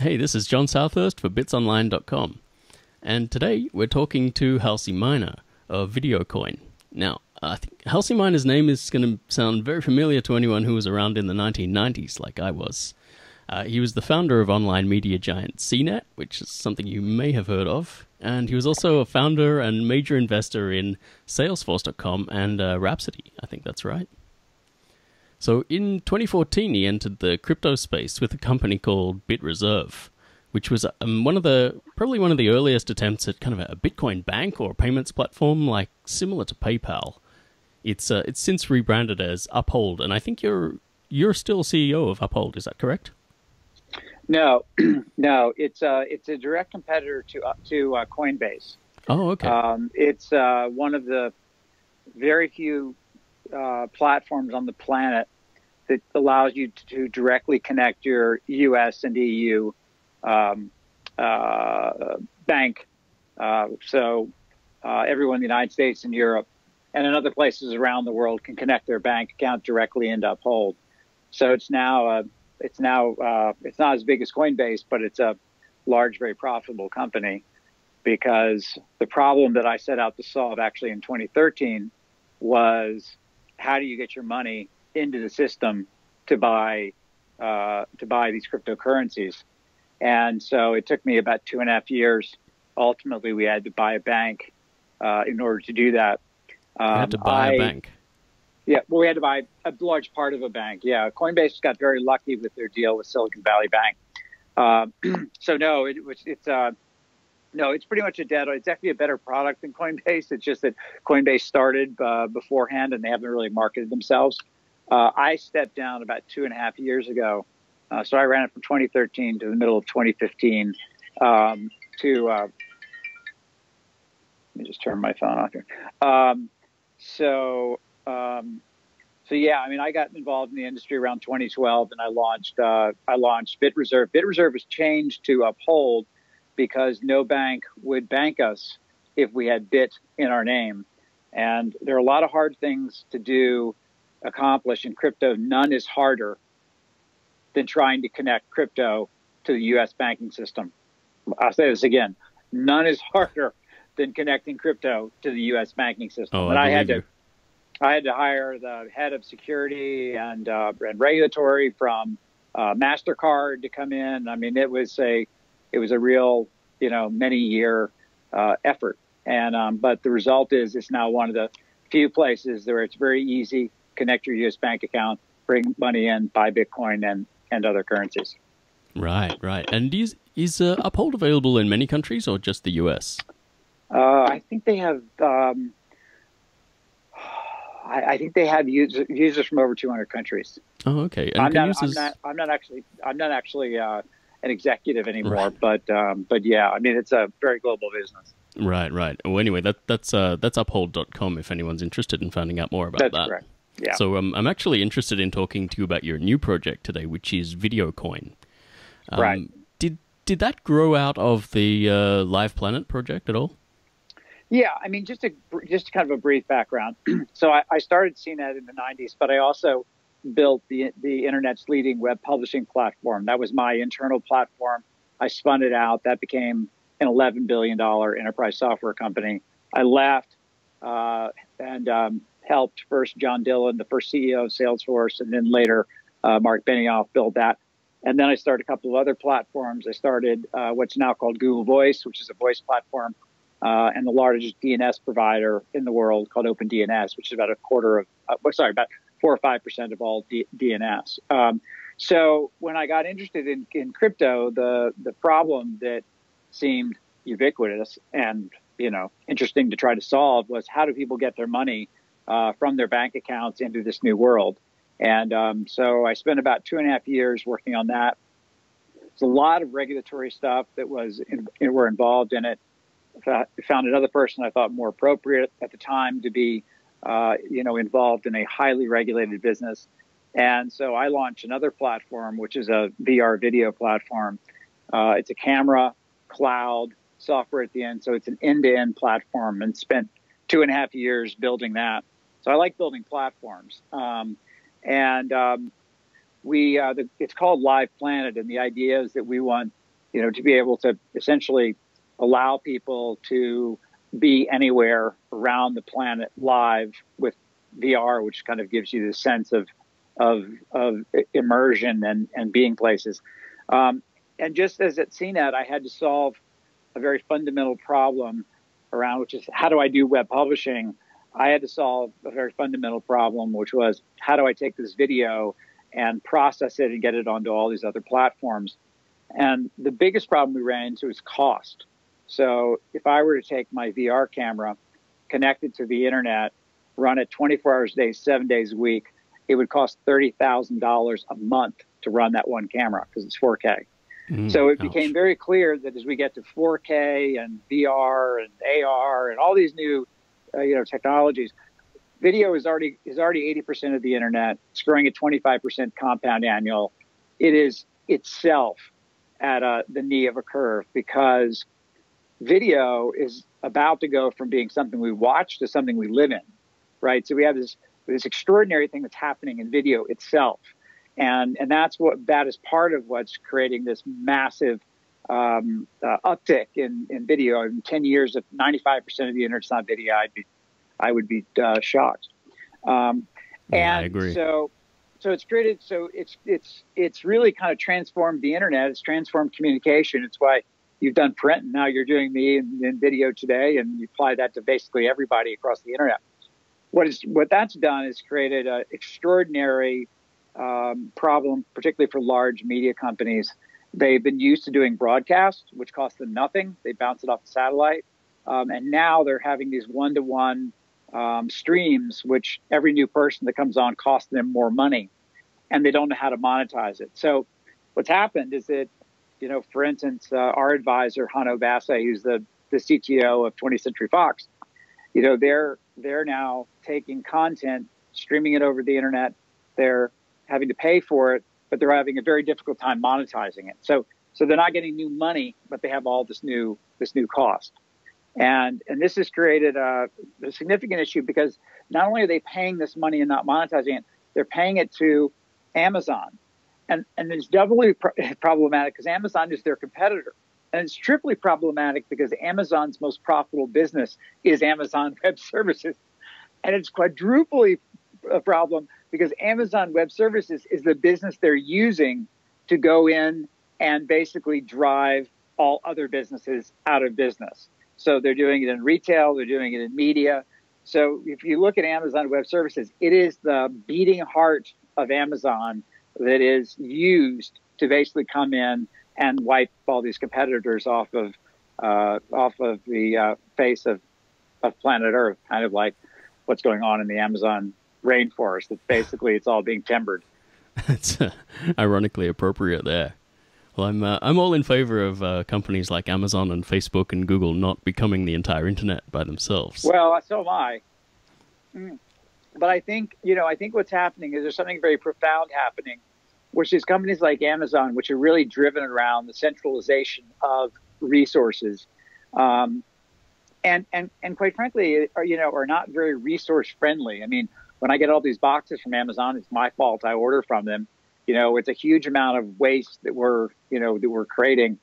Hey, this is Jon Southurst for bitsonline.com. And today we're talking to Halsey Minor of VideoCoin. Now, I think Halsey Minor's name is going to sound very familiar to anyone who was around in the 1990s, like I was. Uh, he was the founder of online media giant CNET, which is something you may have heard of. And he was also a founder and major investor in Salesforce.com and uh, Rhapsody. I think that's right. So in 2014, he entered the crypto space with a company called BitReserve, which was um, one of the probably one of the earliest attempts at kind of a Bitcoin bank or payments platform, like similar to PayPal. It's uh, it's since rebranded as Uphold, and I think you're you're still CEO of Uphold. Is that correct? No, no, it's uh, it's a direct competitor to uh, to uh, Coinbase. Oh, okay. Um, it's uh, one of the very few uh, platforms on the planet that allows you to, directly connect your U.S. and EU um, uh, bank. Uh, so uh, everyone in the United States and Europe and in other places around the world can connect their bank account directly into Uphold. So it's now uh, it's now it's not as big as Coinbase, but it's a large, very profitable company because the problem that I set out to solve actually in 2013 was how do you get your money into the system to buy uh, to buy these cryptocurrencies? And so it took me about two and a half years. Ultimately, we had to buy a bank uh, in order to do that. Um, had to buy I, a bank. Yeah, well, we had to buy a large part of a bank. Yeah, Coinbase got very lucky with their deal with Silicon Valley Bank. Uh, so no, it, it's uh, no, it's pretty much a dead. It's actually a better product than Coinbase. It's just that Coinbase started uh, beforehand and they haven't really marketed themselves. Uh, I stepped down about two and a half years ago. Uh, so I ran it from 2013 to the middle of 2015 um, to. Uh, let me just turn my phone off here. Um, so, um, so yeah, I mean, I got involved in the industry around 2012, and I launched. Uh, I launched BitReserve. BitReserve was changed to Uphold because no bank would bank us if we had bit in our name. And there are a lot of hard things to do, accomplish in crypto. None is harder than trying to connect crypto to the US banking system. I'll say this again none is harder than connecting crypto to the US banking system. Oh, and I, I had you. to I had to hire the head of security and, uh, and regulatory from uh, MasterCard to come in. I mean, it was a it was a real, you know, many year uh, effort. And um, but the result is it's now one of the few places where it's very easy connect your U.S. bank account, bring money in, buy Bitcoin and and other currencies. Right, right. And is is uh, Uphold available in many countries or just the U.S.? Uh, I think they have. Um, I, I, think they have users, users from over 200 countries. Oh, okay. And I'm, not, users... I'm, not, I'm not. actually. I'm not actually. Uh, an executive anymore. Right. But um, but yeah, I mean it's a very global business. Right, right. Well, anyway, that that's uh, that's uphold.com if anyone's interested in finding out more about that's that. Correct. Yeah. So um, I'm actually interested in talking to you about your new project today, which is VideoCoin. Um, right. Did did that grow out of the uh, Live Planet project at all? Yeah, I mean, just a just kind of a brief background. so I, I started CNET in the '90s, but I also built the the internet's leading web publishing platform. That was my internal platform. I spun it out. That became an 11 billion dollar enterprise software company. I left uh, and um, helped first John Dillon, the first CEO of Salesforce, and then later uh, Marc Benioff build that. And then I started a couple of other platforms. I started uh, what's now called Google Voice, which is a voice platform, uh, and the largest DNS provider in the world called OpenDNS, which is about a quarter of, uh, sorry, about four or five percent of all D- DNS. Um, so when I got interested in, in crypto, the the problem that seemed ubiquitous and you know interesting to try to solve was how do people get their money uh, from their bank accounts into this new world? And um, so I spent about two and a half years working on that. It's a lot of regulatory stuff that was in, were involved in it. I found another person I thought more appropriate at the time to be uh, you know, involved in a highly regulated business. And so I launched another platform, which is a VR video platform. Uh, it's a camera, cloud, software at the end. So it's an end to end platform and spent two and a half years building that. So I like building platforms. Um, and um, we, uh, the, it's called Live Planet. And the idea is that we want you know, to be able to essentially allow people to be anywhere around the planet live with VR, which kind of gives you the sense of of, of immersion and, and being places. Um, and just as at CNET, I had to solve a very fundamental problem around, which is how do I do web publishing? I had to solve a very fundamental problem, which was how do I take this video and process it and get it onto all these other platforms? And the biggest problem we ran into is cost. So if I were to take my VR camera, connect it to the internet, run it 24 hours a day, seven days a week, it would cost $30,000 a month to run that one camera because it's 4K. Mm, so it ouch. became very clear that as we get to 4K and VR and AR and all these new, uh, you know, technologies, video is already is already 80% of the internet. It's growing at 25% compound annual. It is itself at uh, the knee of a curve because video is about to go from being something we watch to something we live in, right? So we have this this extraordinary thing that's happening in video itself, and and that's what that is part of what's creating this massive um, uh, uptick in in video. In ten years, if 95 percent of the internet's not video, I'd be I would be uh, shocked. Um, and I agree. so so it's created so it's it's it's really kind of transformed the internet it's transformed communication it's why you've done print and now you're doing me in, in video today and you apply that to basically everybody across the internet. What is what that's done is created an extraordinary um, problem particularly for large media companies. They've been used to doing broadcast which costs them nothing. They bounce it off the satellite. Um, and now they're having these one-to-one um, streams, which every new person that comes on costs them more money, and they don't know how to monetize it. So, what's happened is that, you know, for instance, uh, our advisor Hanno Basse, who's the the CTO of 20th Century Fox, you know, they're they're now taking content, streaming it over the internet. They're having to pay for it, but they're having a very difficult time monetizing it. So, so they're not getting new money, but they have all this new this new cost. And, and this has created a, a, significant issue because not only are they paying this money and not monetizing it, they're paying it to Amazon. And, and it's doubly problematic because Amazon is their competitor. And it's triply problematic because Amazon's most profitable business is Amazon Web Services. And it's quadruply a problem because Amazon Web Services is the business they're using to go in and basically drive all other businesses out of business. So they're doing it in retail, they're doing it in media. So if you look at Amazon Web Services, it is the beating heart of Amazon that is used to basically come in and wipe all these competitors off of uh, off of the uh, face of, of planet Earth, kind of like what's going on in the Amazon rainforest. That basically it's all being timbered. it's uh, ironically appropriate there. Well, I'm uh, I'm all in favor of uh, companies like Amazon and Facebook and Google not becoming the entire internet by themselves. Well, so am I. Mm. But I think you know I think what's happening is there's something very profound happening, which is companies like Amazon, which are really driven around the centralization of resources, um, and and and quite frankly, are, you know, are not very resource friendly. I mean, when I get all these boxes from Amazon, it's my fault. I order from them you know, it's a huge amount of waste that we're, you know, that we're creating.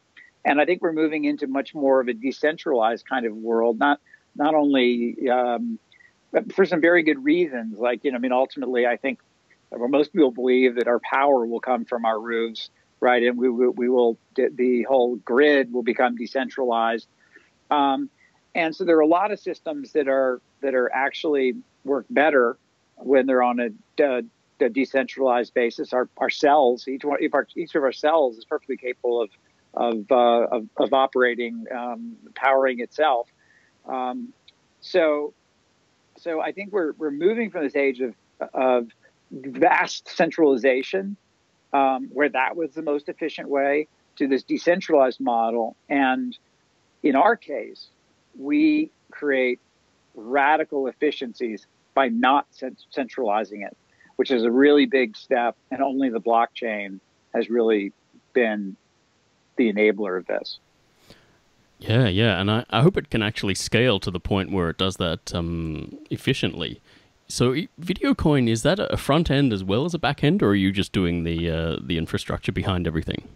And I think we're moving into much more of a decentralized kind of world, not not only um, for some very good reasons. Like, you know, I mean, ultimately, I think most people believe that our power will come from our roofs, right? And we, we, we will, the whole grid will become decentralized. Um, and so there are a lot of systems that are that are actually work better when they're on a, a a decentralized basis. Our, our cells, each one, our, each of our cells is perfectly capable of of, uh, of, of, operating, um, powering itself. Um, so, so I think we're we're moving from this age of of vast centralization, um, where that was the most efficient way, to this decentralized model. And in our case, we create radical efficiencies by not centralizing it which is a really big step. And only the blockchain has really been the enabler of this. Yeah, yeah, and I, I hope it can actually scale to the point where it does that um, efficiently. So, VideoCoin is that a front end as well as a back end, or are you just doing the uh, the infrastructure behind everything?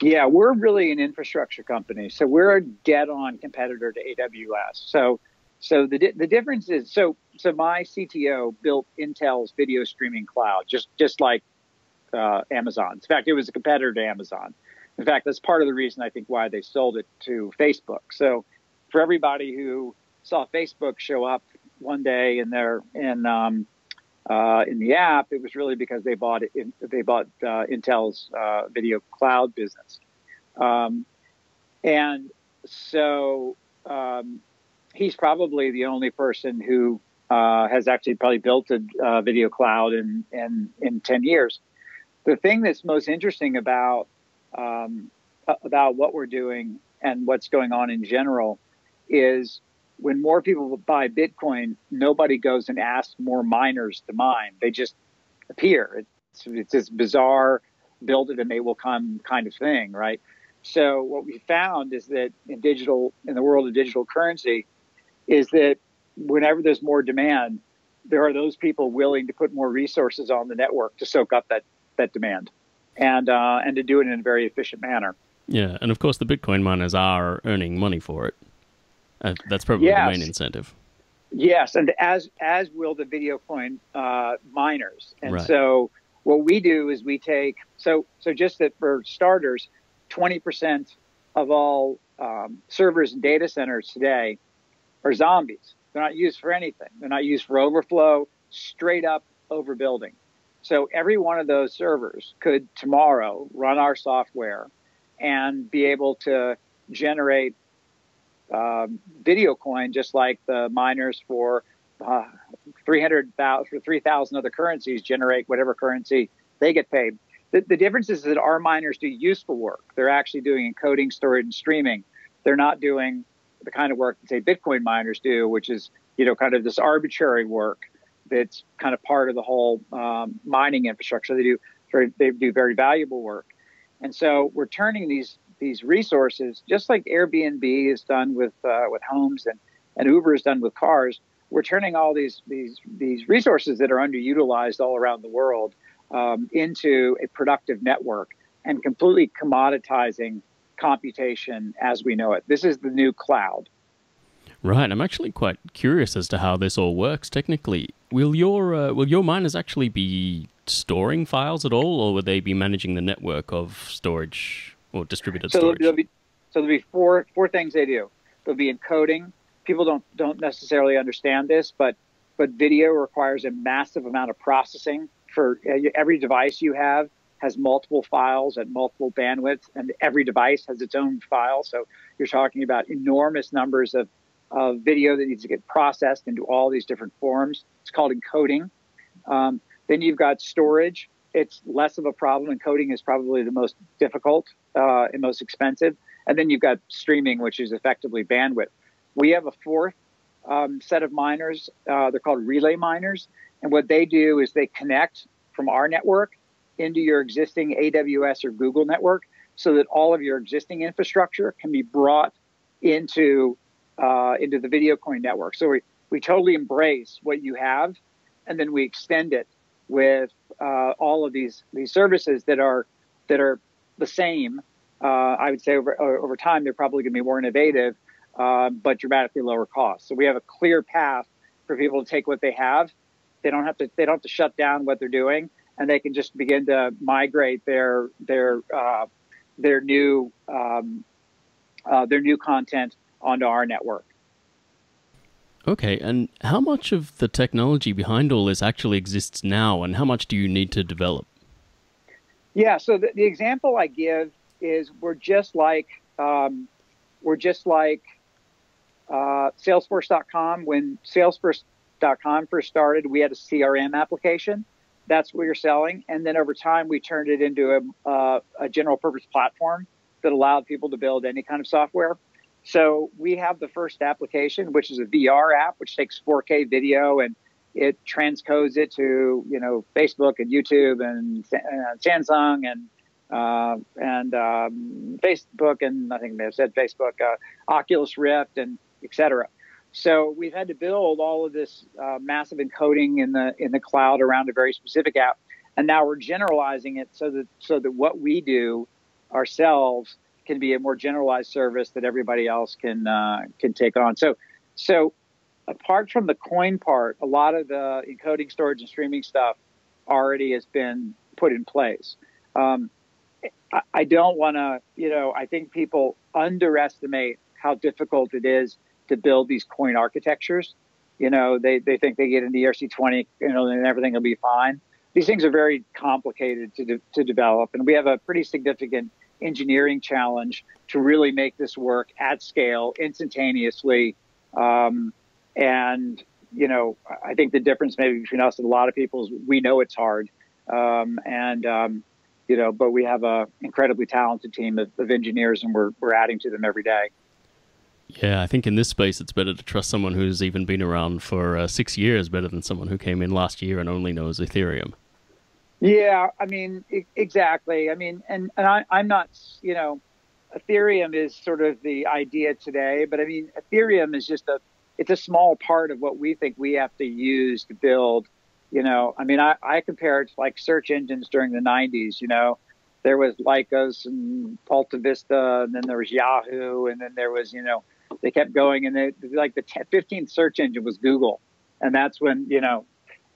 Yeah, we're really an infrastructure company, so we're a dead-on competitor to AWS. So, so the the difference is so so my CTO built Intel's video streaming cloud, just just like uh, Amazon. In fact, it was a competitor to Amazon. In fact, that's part of the reason I think why they sold it to Facebook. So, for everybody who saw Facebook show up one day in their in um, uh, in the app, it was really because they bought it. In, they bought uh, Intel's uh, video cloud business, um, and so um, he's probably the only person who uh, has actually probably built a uh, video cloud in, in in ten years. The thing that's most interesting about um, about what we're doing and what's going on in general is when more people buy Bitcoin, nobody goes and asks more miners to mine. They just appear. It's, it's this bizarre build it and they will come kind of thing, right? So what we found is that in digital, in the world of digital currency, is that whenever there's more demand, there are those people willing to put more resources on the network to soak up that that demand, and uh, and to do it in a very efficient manner. Yeah, and of course the Bitcoin miners are earning money for it. Uh, that's probably yes. the main incentive. Yes, and as as will the video coin uh, miners. And right. so what we do is we take so so just that for starters, twenty percent of all um, servers and data centers today are zombies. They're not used for anything. They're not used for overflow. Straight up overbuilding. So every one of those servers could tomorrow run our software and be able to generate um, video coin, just like the miners for uh, 300,000 for 3,000 other currencies generate whatever currency they get paid. The, the difference is that our miners do useful work. They're actually doing encoding, storage, and streaming. They're not doing the kind of work that say Bitcoin miners do, which is you know kind of this arbitrary work that's kind of part of the whole um, mining infrastructure. They do very, they do very valuable work, and so we're turning these these resources, just like Airbnb is done with uh, with homes and, and Uber is done with cars, we're turning all these these these resources that are underutilized all around the world um, into a productive network and completely commoditizing computation as we know it. This is the new cloud. Right, I'm actually quite curious as to how this all works technically. Will your uh, will your miners actually be storing files at all, or will they be managing the network of storage or distributed so storage? There'll be, so there'll be four four things they do. There'll be encoding. People don't don't necessarily understand this, but but video requires a massive amount of processing for every device you have has multiple files at multiple bandwidths, and every device has its own file. So you're talking about enormous numbers of, of video that needs to get processed into all these different forms. It's called encoding. Um, then you've got storage. It's less of a problem. Encoding is probably the most difficult uh, and most expensive. And then you've got streaming, which is effectively bandwidth. We have a fourth um, set of miners. Uh, they're called relay miners. And what they do is they connect from our network into your existing AWS or Google network so that all of your existing infrastructure can be brought into uh, into the VideoCoin network. So we, we totally embrace what you have, and then we extend it with uh, all of these these services that are that are the same. Uh, I would say over over time they're probably going to be more innovative, uh, but dramatically lower cost. So we have a clear path for people to take what they have. They don't have to they don't have to shut down what they're doing, and they can just begin to migrate their their uh, their new um, uh, their new content onto our network. Okay, and how much of the technology behind all this actually exists now, and how much do you need to develop? Yeah, so the, the example I give is we're just like um, we're just like uh, Salesforce.com. When Salesforce.com first started, we had a CRM application. That's what you're selling, and then over time, we turned it into a, uh, a general purpose platform that allowed people to build any kind of software. So we have the first application, which is a VR app, which takes 4K video and it transcodes it to you know Facebook and YouTube and uh, Samsung and uh, and um, Facebook and I think they said Facebook, uh, Oculus Rift and etc. So we've had to build all of this uh, massive encoding in the in the cloud around a very specific app, and now we're generalizing it so that so that what we do ourselves can be a more generalized service that everybody else can uh, can take on. So, so apart from the coin part, a lot of the encoding, storage, and streaming stuff already has been put in place. Um, I, I don't want to, you know, I think people underestimate how difficult it is to build these coin architectures. You know, they, they think they get into ERC20, you know, and everything will be fine. These things are very complicated to, de- to develop, and we have a pretty significant engineering challenge to really make this work at scale, instantaneously. Um, and, you know, I think the difference maybe between us and a lot of people is we know it's hard. Um, and, um, you know, but we have a incredibly talented team of, of engineers and we're, we're adding to them every day. Yeah, I think in this space it's better to trust someone who's even been around for uh, six years better than someone who came in last year and only knows Ethereum. Yeah, I mean, exactly. I mean, and, and I, I'm not, you know, Ethereum is sort of the idea today, but I mean, Ethereum is just a, it's a small part of what we think we have to use to build, you know, I mean, I, I compare it to like search engines during the 90s, you know, there was Lycos and Alta Vista, and then there was Yahoo, and then there was, you know, they kept going, and they, like the 15th search engine was Google, and that's when, you know,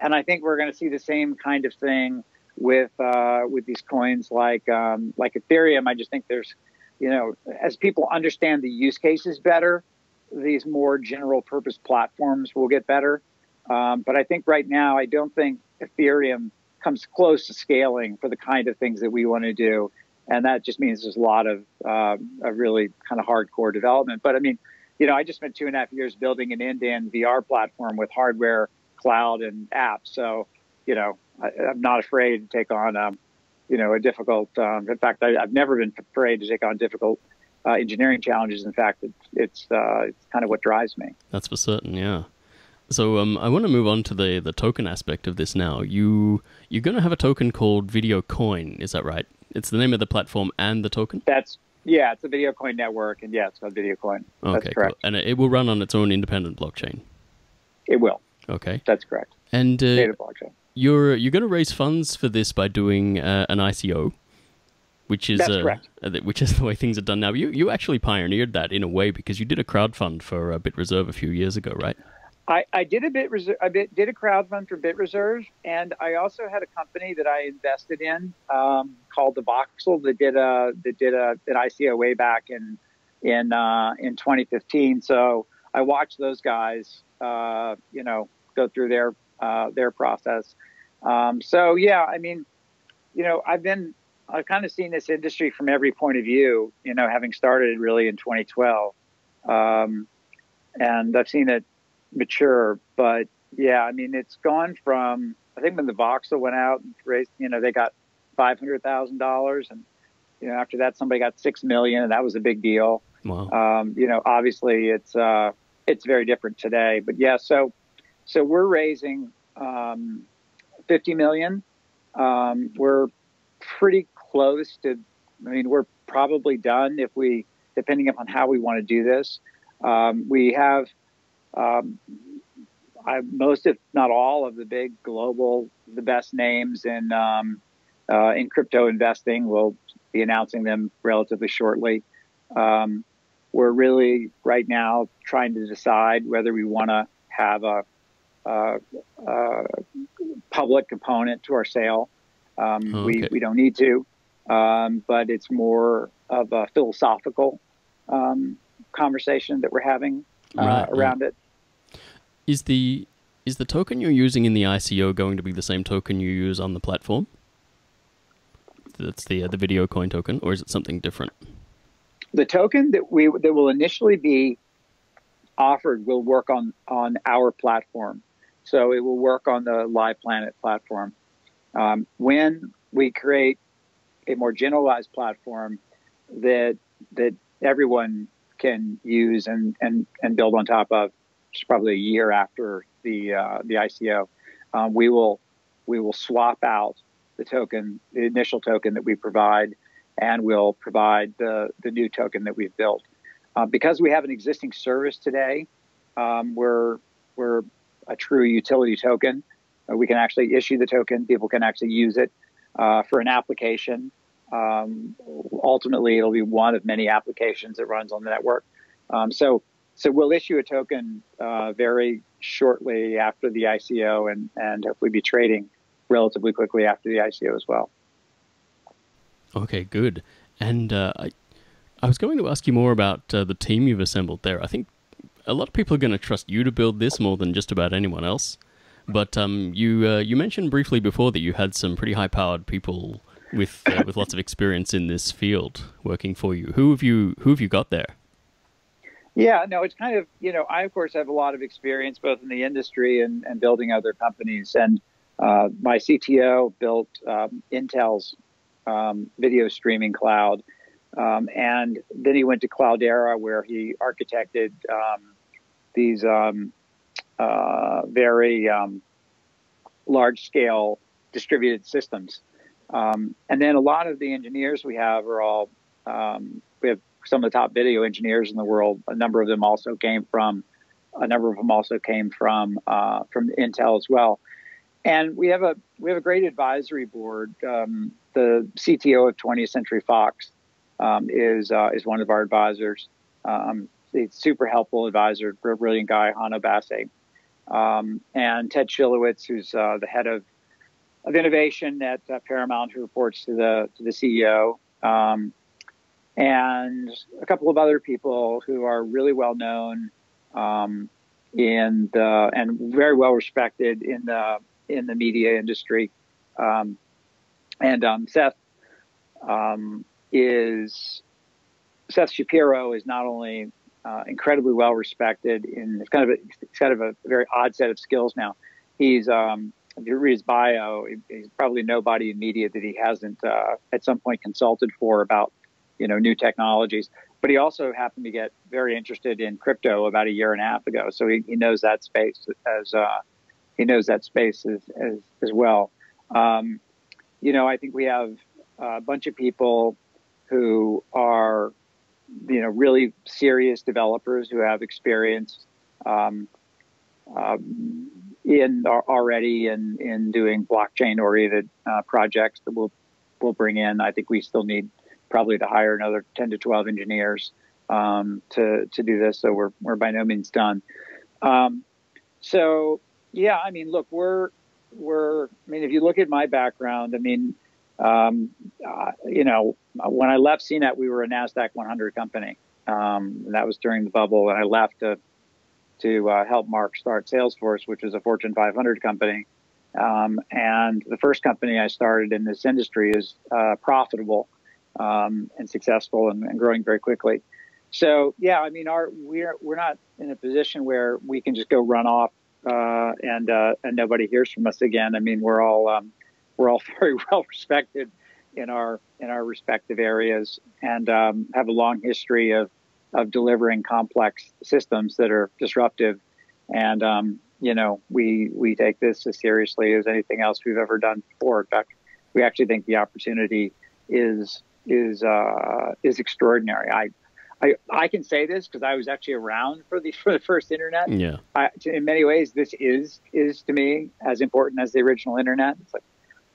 and I think we're going to see the same kind of thing with uh, with these coins like um, like Ethereum. I just think there's, you know, as people understand the use cases better, these more general purpose platforms will get better. Um, but I think right now, I don't think Ethereum comes close to scaling for the kind of things that we want to do. And that just means there's a lot of uh, a really kind of hardcore development. But I mean, you know, I just spent two and a half years building an end-to-end VR platform with hardware, cloud, and apps. So, you know, I, am not afraid to take on, um, you know, a difficult. Um, in fact, I, have never been afraid to take on difficult uh, engineering challenges. In fact, it's it's, uh, it's kind of what drives me. That's for certain. Yeah. So um, I want to move on to the the token aspect of this now. You you're going to have a token called Video Coin. Is that right? It's the name of the platform and the token. That's yeah. It's a Video Coin network, and yeah, it's called Video Coin. Okay, That's correct. Cool. And it will run on its own independent blockchain. It will. Okay. That's correct. And uh, data blockchain you're you're going to raise funds for this by doing uh, an ICO, which is uh, uh which is the way things are done now. You you actually pioneered that in a way because you did a crowd fund for uh, BitReserve a few years ago, right? I, I did a bit reserve, I bit, did a crowd fund for BitReserve, and I also had a company that I invested in um, called the Voxel that did a that did a an ICO way back in in uh, in 2015. So I watched those guys, uh, you know, go through their uh, their process. Um, so yeah, I mean, you know, I've been I've kind of seen this industry from every point of view. You know, having started really in 2012, um, and I've seen it mature. But yeah, I mean, it's gone from I think when the Voxel went out and raised, you know, they got five hundred thousand dollars, and you know, after that somebody got six million, and that was a big deal. Wow. Um, you know, obviously it's uh, it's very different today. But yeah, so so we're raising um, 50 million. Um, we're pretty close to. I mean, we're probably done if we, depending upon how we want to do this. Um, we have um, I, most, if not all, of the big global, the best names in um, uh, in crypto investing. We'll be announcing them relatively shortly. Um, we're really right now trying to decide whether we want to have a public component to our sale. Um, oh, okay. we, we don't need to, um, but it's more of a philosophical um, conversation that we're having uh, right, around it. Is the is the token you're using in the ICO going to be the same token you use on the platform? That's the uh, the video coin token, or is it something different? The token that we that will initially be offered will work on on our platform. So it will work on the Live Planet platform. Um, when we create a more generalized platform that that everyone can use and, and, and build on top of, probably a year after the uh, the ICO, um, we will we will swap out the token, the initial token that we provide, and we'll provide the the new token that we've built. Uh, because we have an existing service today, um, we're we're a true utility token. Uh, we can actually issue the token. People can actually use it uh, for an application. um, ultimately it'll be one of many applications that runs on the network. Um, so, so we'll issue a token uh, very shortly after the ICO, and and hopefully be trading relatively quickly after the ICO as well. Okay, good. And uh, I, I was going to ask you more about uh, the team you've assembled there. I think a lot of people are going to trust you to build this more than just about anyone else. But um, you uh, you mentioned briefly before that you had some pretty high powered people with uh, with lots of experience in this field working for you. Who have you who have you got there? Yeah, no, it's kind of you know I of course have a lot of experience both in the industry and, and building other companies, and uh, my CTO built um, Intel's um, video streaming cloud, um, and then he went to Cloudera where he architected um, these um, uh, very um, large scale distributed systems. Um, and then a lot of the engineers we have are all, um, we have some of the top video engineers in the world. A number of them also came from, a number of them also came from, uh, from Intel as well. And we have a, we have a great advisory board. Um, the CTO of 20th Century Fox um, is, uh, is one of our advisors. Um, he's super helpful advisor, brilliant guy, Hanno Basse. Um, and Ted Schilowitz, who's uh, the head of of innovation at uh, Paramount, who reports to the to the CEO, um, and a couple of other people who are really well known um, in the and very well respected in the in the media industry. Um, and um, Seth um, is Seth Shapiro is not only uh, incredibly well respected in it's kind of a, it's kind of a very odd set of skills now. He's um, if you read his bio, he's probably nobody in media that he hasn't uh, at some point consulted for about you know new technologies. But he also happened to get very interested in crypto about a year and a half ago, so he, he knows that space as uh, he knows that space as as, as well. Um, you know, I think we have a bunch of people who are you know really serious developers who have experience um, uh, in already in in doing blockchain oriented uh, projects that we'll we'll bring in. I think we still need probably to hire another 10 to 12 engineers um, to to do this. So we're we're by no means done. Um, so yeah, I mean, look, we're we're. I mean, if you look at my background, I mean, um, uh, you know, when I left CNET, we were a Nasdaq 100 company. Um, and that was during the bubble, and I left to to uh, help Mark start Salesforce, which is a Fortune 500 company. Um, and the first company I started in this industry is uh, profitable um, and successful and, and, growing very quickly. So yeah, I mean, our we're we're not in a position where we can just go run off uh, and uh, and nobody hears from us again. I mean, we're all um, we're all very well respected in our in our respective areas and um, have a long history of of delivering complex systems that are disruptive. And um, you know, we we take this as seriously as anything else we've ever done before. In fact, we actually think the opportunity is is uh, is extraordinary. I I, I can say this because I was actually around for the for the first internet. Yeah. I, in many ways, this is is to me as important as the original internet. It's like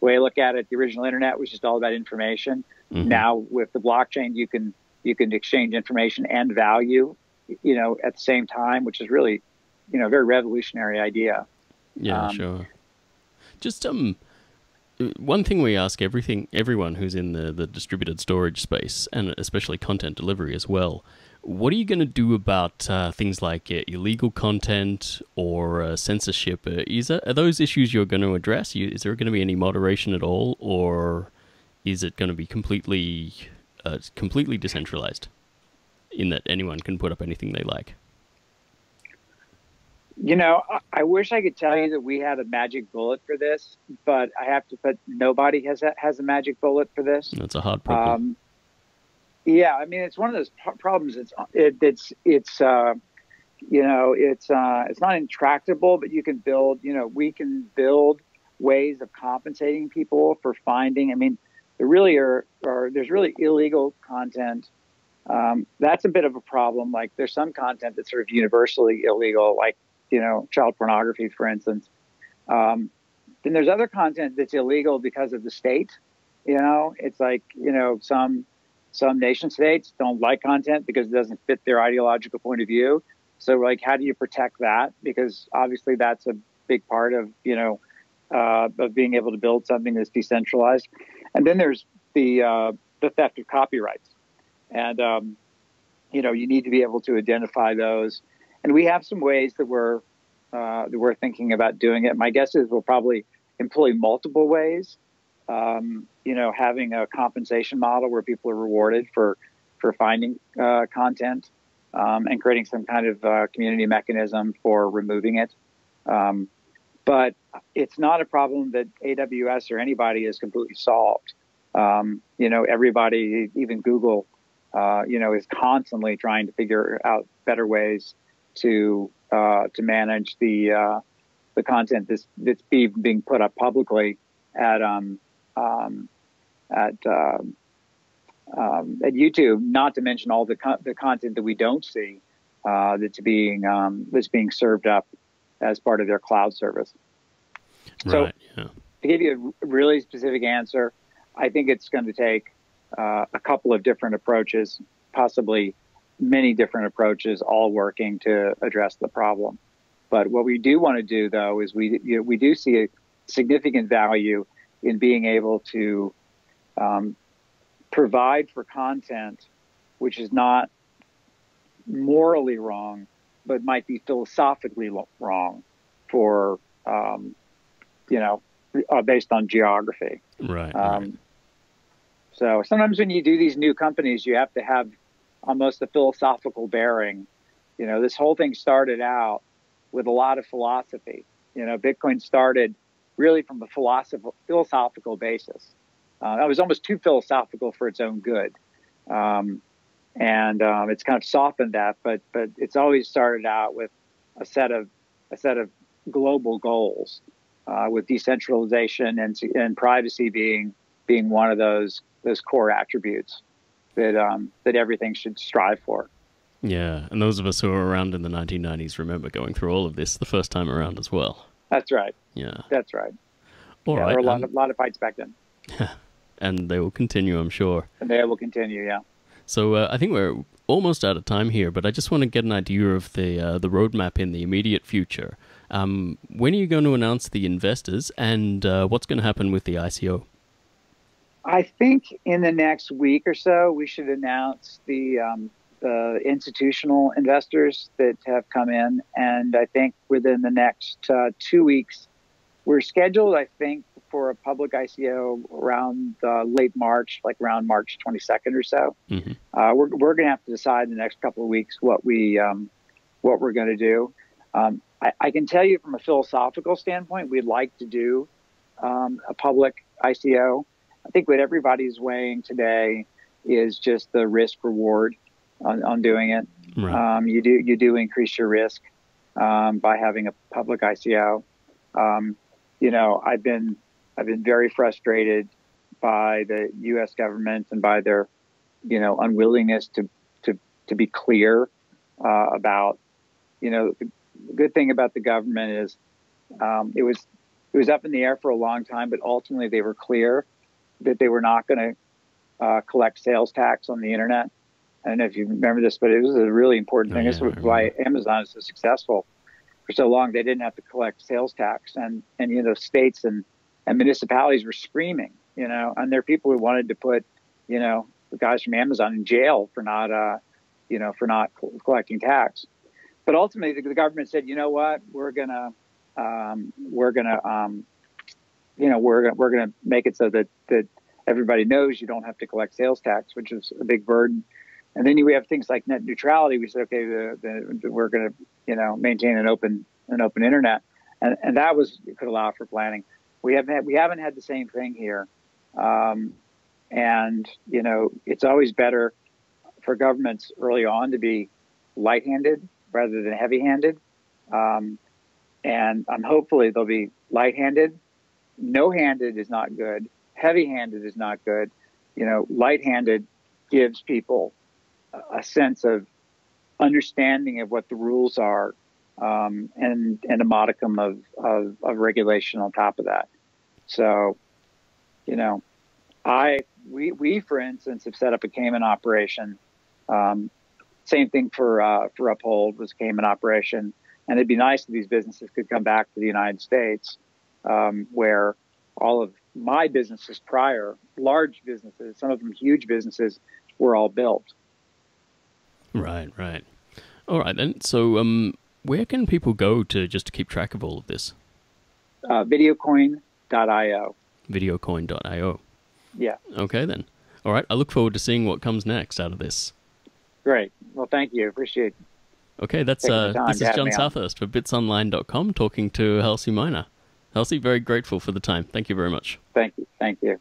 way I look at it, the original internet was just all about information. Mm-hmm. Now with the blockchain, you can you can exchange information and value, you know, at the same time, which is really, you know, a very revolutionary idea. Yeah, um, sure. Just um, one thing we ask everything everyone who's in the the distributed storage space and especially content delivery as well what are you going to do about uh, things like uh, illegal content or uh, censorship? Uh, is that, are those issues you're going to address? You, is there going to be any moderation at all, or is it going to be completely, uh, completely decentralized, in that anyone can put up anything they like? You know, I wish I could tell you that we had a magic bullet for this, but I have to put nobody has a, has a magic bullet for this. That's a hard problem. Um, yeah, I mean, it's one of those problems. It's it, it's it's uh, you know it's uh, it's not intractable, but you can build. You know, we can build ways of compensating people for finding. I mean, there really are, are there's really illegal content. Um, that's a bit of a problem. Like, there's some content that's sort of universally illegal, like you know, child pornography, for instance. Um, then there's other content that's illegal because of the state You know, it's like you know some some nation states don't like content because it doesn't fit their ideological point of view. So like, how do you protect that? Because obviously that's a big part of you know uh, of being able to build something that's decentralized. And then there's the uh, the theft of copyrights, and um, you know you need to be able to identify those. And we have some ways that we're uh, that we're thinking about doing it. My guess is we'll probably employ multiple ways. Um, you know, having a compensation model where people are rewarded for for finding uh, content um, and creating some kind of uh, community mechanism for removing it. Um, but it's not a problem that AWS or anybody has completely solved. Um, you know, everybody, even Google, uh, you know, is constantly trying to figure out better ways to uh, to manage the uh, the content that's that's being put up publicly at um, um, at um, um, at YouTube. Not to mention all the co- the content that we don't see uh, that's being um, that's being served up as part of their cloud service. So, yeah. to give you a really specific answer, I think it's going to take uh, a couple of different approaches, possibly many different approaches, all working to address the problem. But what we do want to do, though, is we you know, we do see a significant value in being able to um, provide for content which is not morally wrong, but might be philosophically wrong for um, you know uh, based on geography. Right, um, right. So sometimes when you do these new companies, you have to have almost a philosophical bearing. You know, this whole thing started out with a lot of philosophy. You know, Bitcoin started really from a philosophical, philosophical basis. Uh, it was almost too philosophical for its own good. Um, and um, it's kind of softened that, but but it's always started out with a set of a set of global goals, uh, with decentralization and and privacy being being one of those those core attributes that um, that everything should strive for. Yeah, and those of us who were around in the 1990s remember going through all of this the first time around as well. That's right. Yeah, that's right. All yeah, right. There were a lot, um, of, lot of fights back then. and they will continue, I'm sure. And they will continue, yeah. So uh, I think we're almost out of time here, but I just want to get an idea of the uh, the roadmap in the immediate future. Um, when are you going to announce the investors, and uh, what's going to happen with the ICO? I think in the next week or so, we should announce the um, the institutional investors that have come in, and I think within the next uh, two weeks, we're scheduled. I think for a public ICO around uh, late March, like around March 22nd or so. Mm-hmm. Uh, we're we're going to have to decide in the next couple of weeks what we um, what we're going to do. Um, I, I, can tell you from a philosophical standpoint, we'd like to do um, a public ICO. I think what everybody's weighing today is just the risk reward on, on doing it. Right. Um, you do you do increase your risk um, by having a public ICO. Um, you know, I've been I've been very frustrated by the U.S. government and by their, you know, unwillingness to to to be clear uh, about, you know, the good thing about the government is um, it was it was up in the air for a long time, but ultimately they were clear that they were not going to uh, collect sales tax on the internet. I don't know if you remember this, but it was a really important oh, thing. Yeah, this is why Amazon is so successful for so long. They didn't have to collect sales tax, and and you know states and and municipalities were screaming, you know, and there are people who wanted to put, you know, the guys from Amazon in jail for not, uh, you know, for not collecting tax. But ultimately, the, the government said, you know what, we're gonna, um, we're gonna, um, you know, we're gonna, we're gonna make it so that that everybody knows you don't have to collect sales tax, which is a big burden. And then we have things like net neutrality. We said, okay, the, the, we're going to, you know, maintain an open an open internet, and and that was could allow for planning. We haven't had, we haven't had the same thing here, um, and you know it's always better for governments early on to be light-handed rather than heavy-handed. Um, and I'm hopefully they'll be light-handed. No-handed is not good. Heavy-handed is not good. You know, light-handed gives people a sense of understanding of what the rules are um, and and a modicum of, of, of regulation on top of that. So, you know, I we we for instance have set up a Cayman operation. Um, same thing for uh, for Uphold was Cayman operation, and it'd be nice if these businesses could come back to the United States, um, where all of my businesses prior, large businesses, some of them huge businesses, were all built. Right, right. All right then. So, um, where can people go to just to keep track of all of this? Uh, videocoin.io. Videocoin.io. Yeah. Okay then. All right. I look forward to seeing what comes next out of this. Great. Well, thank you. Appreciate it. Okay, that's uh, this is Jon Southurst for bitsonline.com talking to Halsey Minor. Halsey, very grateful for the time. Thank you very much. Thank you. Thank you.